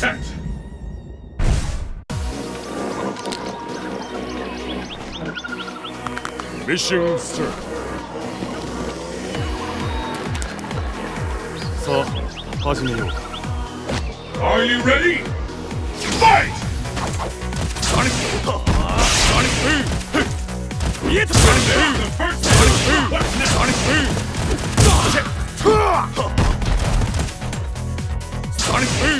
Set! Mission start. So, Are you ready? Fight! Sonic! Sonic Boom! Sonic Boom! Sonic Boom! Sonic Boom! Sonic Boom! Sonic Boom!